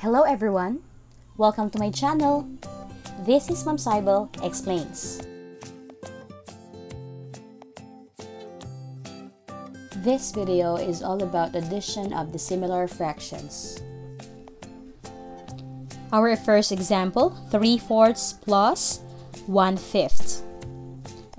Hello everyone! Welcome to my channel. This is Ma'am Sybel Explains. This video is all about addition of dissimilar fractions. Our first example, 3 fourths plus 1 fifth.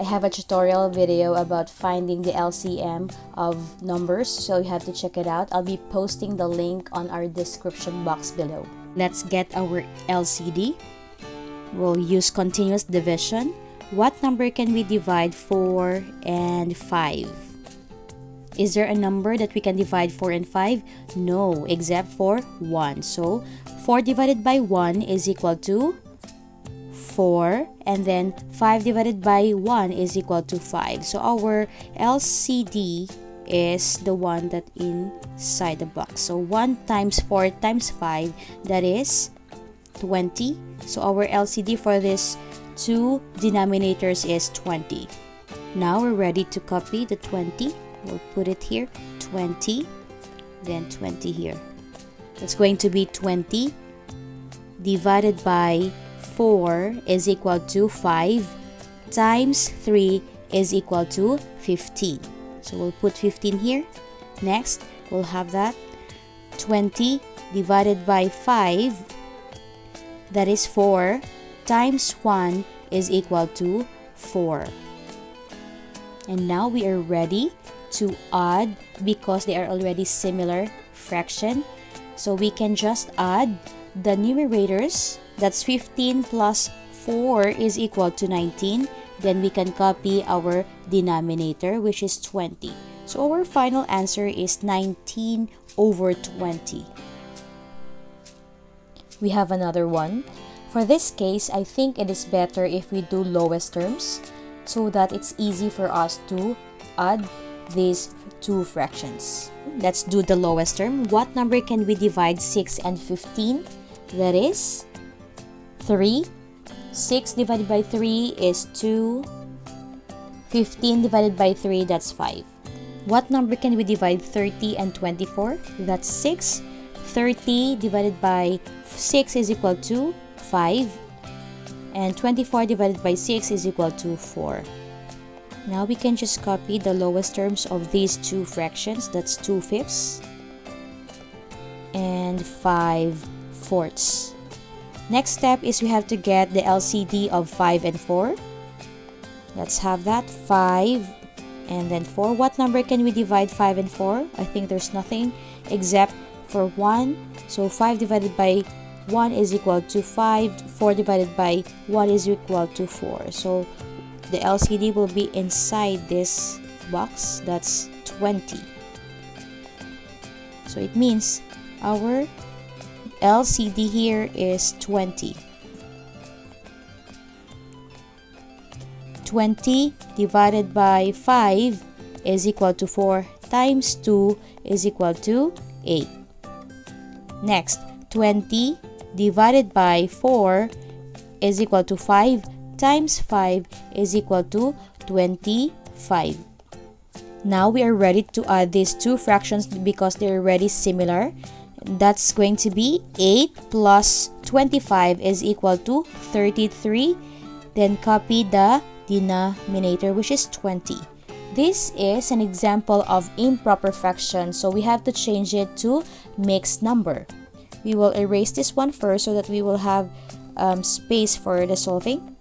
I have a tutorial video about finding the LCM of numbers, so you have to check it out. I'll be posting the link on our description box below. Let's get our LCD. We'll use continuous division. What number can we divide 4 and 5? Is there a number that we can divide 4 and 5? No, except for 1. So, 4 divided by 1 is equal to 4 and then 5 divided by 1 is equal to 5. So our LCD is the one that inside the box. So 1 times 4 times 5 that is 20. So our LCD for this two denominators is 20. Now we're ready to copy the 20. We'll put it here 20 then 20 here. That's going to be 20 divided by 4 is equal to 5 times 3 is equal to 15. So we'll put 15 here. Next, we'll have that 20 divided by 5 that is 4 times 1 is equal to 4. And now we are ready to add because they are already similar fraction. So we can just add the numerators that's 15 plus 4 is equal to 19. Then we can copy our denominator which is 20. So our final answer is 19 over 20. We have another one. For this case, I think it is better if we do lowest terms so that it's easy for us to add these two fractions. Let's do the lowest term. What number can we divide 6 and 15? That is 3. 6 divided by 3 is 2. 15 divided by 3, that's 5. What number can we divide 30 and 24? That's 6. 30 divided by 6 is equal to 5. And 24 divided by 6 is equal to 4. Now we can just copy the lowest terms of these two fractions. That's 2 fifths and 5 fourths. Next step is we have to get the LCD of 5 and 4. Let's have that 5 and then 4. What number can we divide 5 and 4? I think there's nothing except for 1. So 5 divided by 1 is equal to 5. 4 divided by 1 is equal to 4. So the LCD will be inside this box. That's 20. So it means our LCD here is 20. 20 divided by 5 is equal to 4 times 2 is equal to 8. Next, 20 divided by 4 is equal to 5 times 5 is equal to 25. Now we are ready to add these two fractions because they're already similar that's going to be 8 plus 25 is equal to 33. Then copy the denominator which is 20. This is an example of improper fraction so we have to change it to mixed number. We will erase this one first so that we will have um, space for the solving.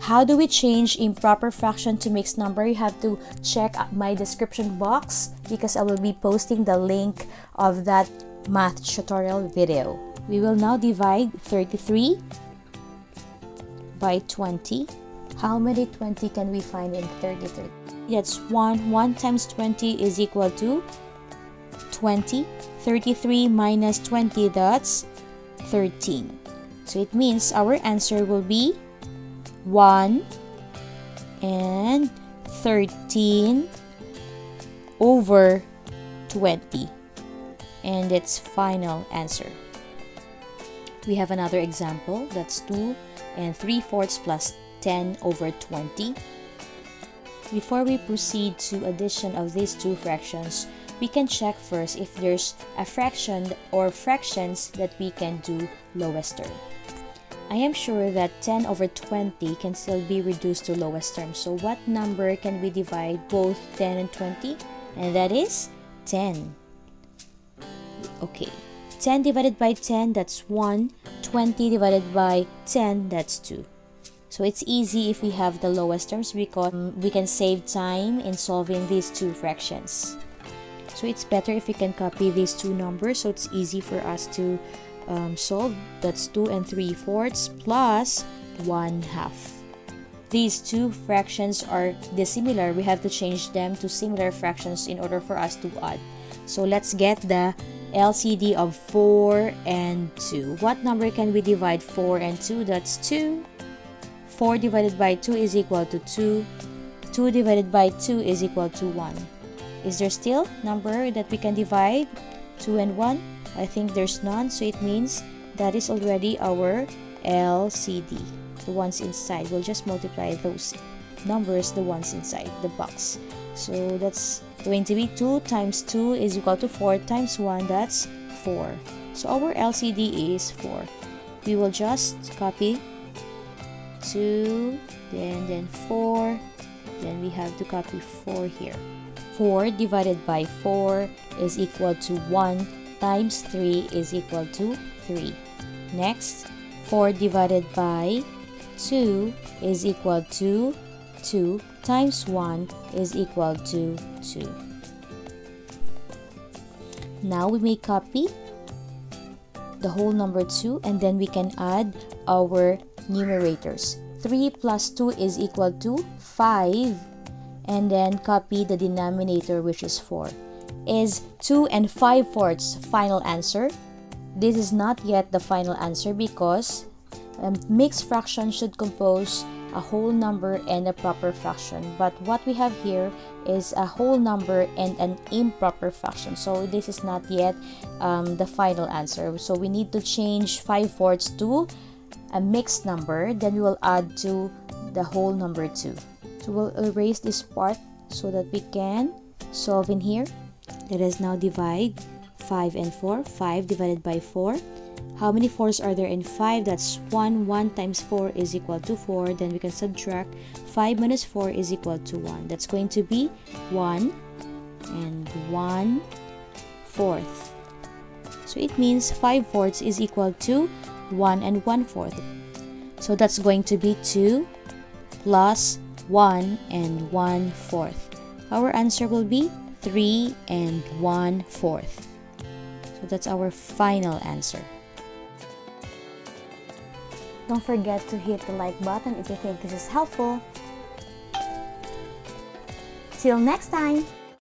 How do we change improper fraction to mixed number? You have to check my description box because I will be posting the link of that math tutorial video. We will now divide 33 by 20. How many 20 can we find in 33? That's 1. 1 times 20 is equal to 20. 33 minus 20, that's 13. So it means our answer will be 1 and 13 over 20 and its final answer. We have another example that's 2 and 3 fourths plus 10 over 20. Before we proceed to addition of these two fractions, we can check first if there's a fraction or fractions that we can do lowest term. I am sure that 10 over 20 can still be reduced to lowest term. So what number can we divide both 10 and 20? And that is 10. Okay, 10 divided by 10, that's 1. 20 divided by 10, that's 2. So it's easy if we have the lowest terms because we can save time in solving these two fractions. So it's better if we can copy these two numbers so it's easy for us to um, solve. That's 2 and 3 fourths plus 1 half. These two fractions are dissimilar. We have to change them to similar fractions in order for us to add. So let's get the LCD of 4 and 2. What number can we divide 4 and 2? That's 2. 4 divided by 2 is equal to 2. 2 divided by 2 is equal to 1. Is there still number that we can divide? 2 and 1? I think there's none, so it means that is already our LCD. The ones inside. We'll just multiply those numbers, the ones inside the box. So that's going to 2 times 2 is equal to 4 times 1, that's 4. So our LCD is 4. We will just copy 2 then then 4 then we have to copy 4 here 4 divided by 4 is equal to 1 times 3 is equal to 3 next 4 divided by 2 is equal to 2 times 1 is equal to 2 now we may copy the whole number 2 and then we can add our numerators. 3 plus 2 is equal to 5 and then copy the denominator which is 4. Is 2 and 5 fourths final answer? This is not yet the final answer because a mixed fraction should compose a whole number and a proper fraction. But what we have here is a whole number and an improper fraction. So this is not yet um, the final answer. So we need to change 5 fourths to a mixed number. Then we will add to the whole number 2. So we'll erase this part so that we can solve in here. Let us now divide 5 and 4. 5 divided by 4 how many 4s are there in 5? That's 1. 1 times 4 is equal to 4. Then we can subtract 5 minus 4 is equal to 1. That's going to be 1 and 1 fourth. So it means 5 fourths is equal to 1 and 1 fourth. So that's going to be 2 plus 1 and 1 fourth. Our answer will be 3 and 1 fourth. So that's our final answer. Don't forget to hit the like button if you think this is helpful. Till next time!